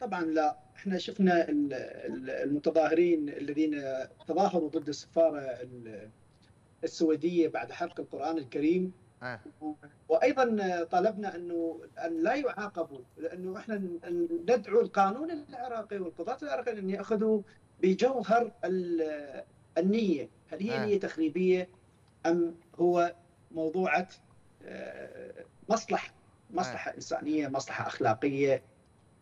طبعا لا. إحنا شفنا المتظاهرين الذين تظاهروا ضد السفارة السويدية بعد حرق القرآن الكريم. آه. وأيضا طلبنا أنه أن لا يعاقبوا لأنه إحنا ندعو القانون العراقي والقضاة العراقيين أن يأخذوا بجوهر النية، هل هي آه. نية تخريبية أم هو موضوعة آه، مصلحة مصلحة إنسانية، مصلحة أخلاقية؟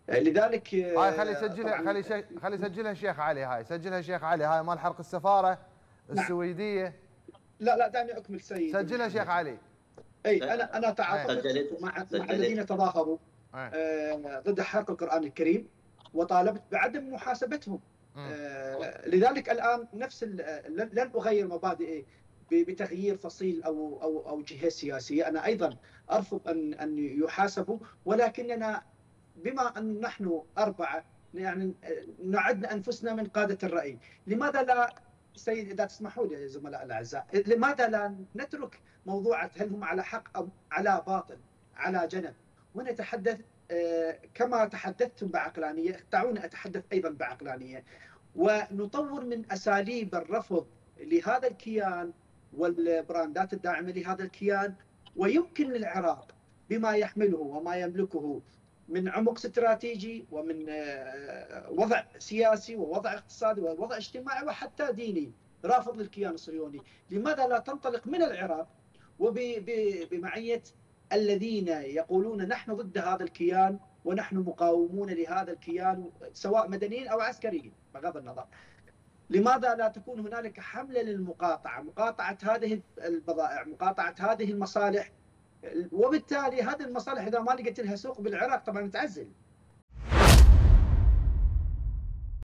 لذلك هاي خلي يسجلها خلي شي... خلي يسجلها الشيخ علي هاي سجلها الشيخ علي هاي مال حرق السفارة السويدية. لا لا دعني أكمل سيد. سجلها شيخ علي. أي أنا أنا تعاطفت مع, مع الذين تظاهروا آه ضد حرق القرآن الكريم وطالبت بعدم محاسبتهم. آه لذلك الآن نفس لن أغير مبادئي بتغيير فصيل أو أو أو جهة سياسية، أنا أيضا أرفض ان أن يحاسبوا ولكننا بما أن نحن أربعة يعني نعد أنفسنا من قادة الرأي، لماذا لا سيد إذا تسمحوا لي يا زملاء الأعزاء، لماذا لا نترك موضوع هل هم على حق أو على باطل، على جنب، ونتحدث كما تحدثتم بعقلانية، دعوني أتحدث أيضا بعقلانية، ونطور من أساليب الرفض لهذا الكيان والبراندات الداعمة لهذا الكيان. ويمكن للعراق بما يحمله وما يملكه من عمق استراتيجي ومن وضع سياسي ووضع اقتصادي ووضع اجتماعي وحتى ديني. رافض للكيان الصهيوني، لماذا لا تنطلق من العراق وبمعيه الذين يقولون نحن ضد هذا الكيان ونحن مقاومون لهذا الكيان سواء مدنيين أو عسكريين؟ بغض النظر. لماذا لا تكون هنالك حملة للمقاطعة، مقاطعة هذه البضائع، مقاطعة هذه المصالح وبالتالي هذه المصالح إذا ما لقيت لها سوق بالعراق طبعا تعزل